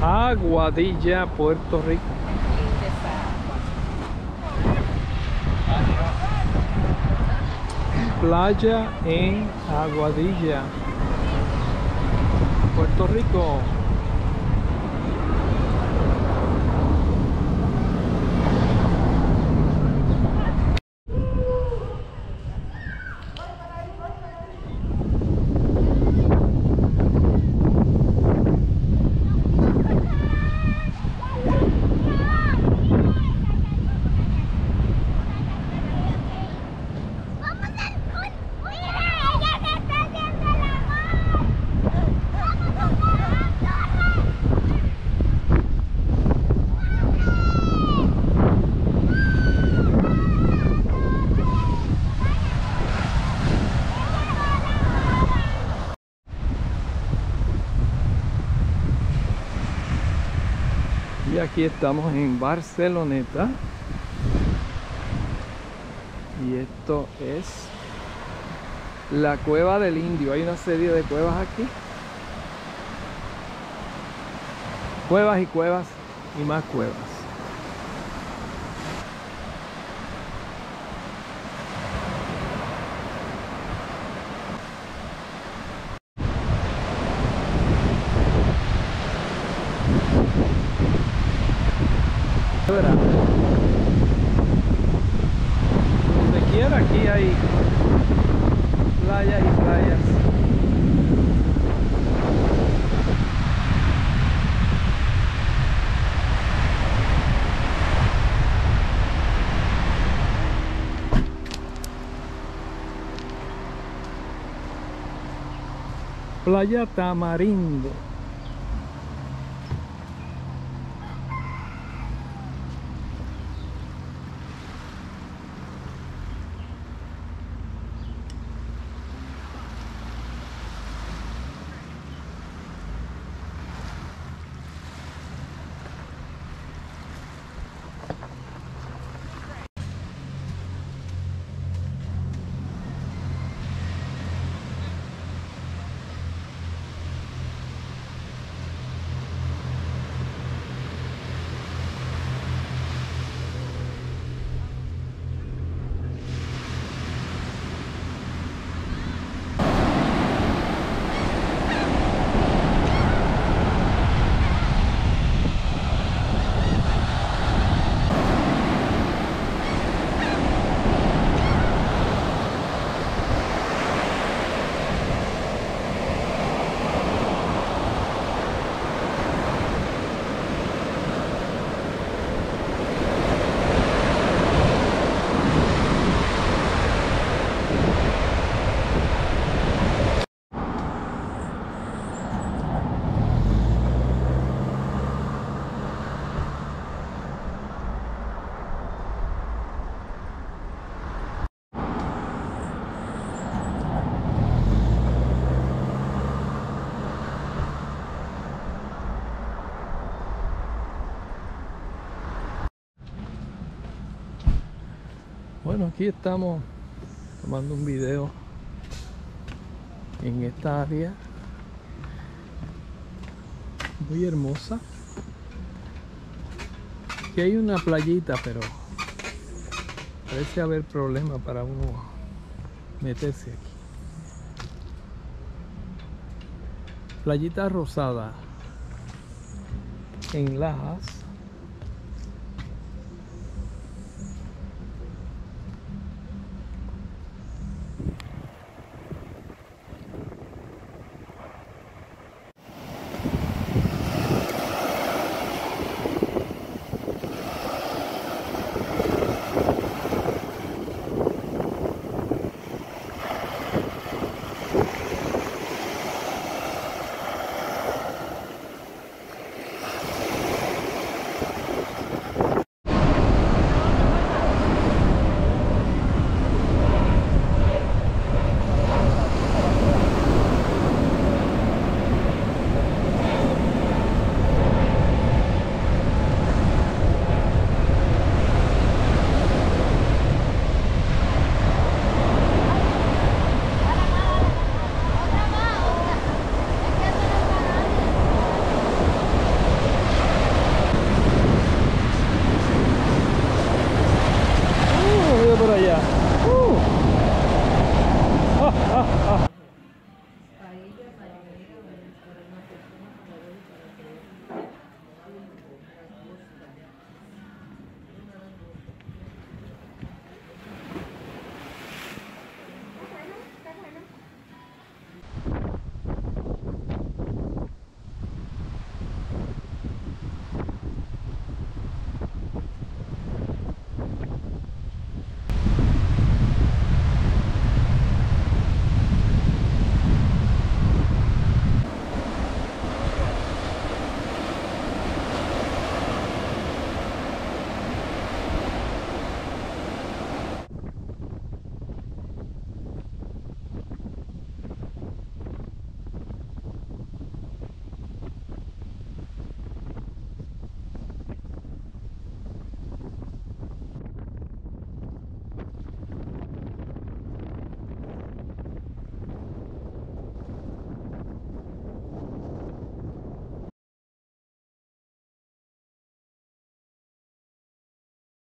Aguadilla, Puerto Rico. Playa en Aguadilla, Puerto Rico. Y aquí estamos en Barceloneta. Y esto es la cueva del indio. Hay una serie de cuevas aquí. Cuevas y cuevas y más cuevas. Donde quiera aquí hay playas y playas. Playa Tamarindo. Bueno, aquí estamos tomando un video en esta área muy hermosa. Aquí hay una playita, pero parece haber problema para uno meterse aquí. Playita rosada en Lajas.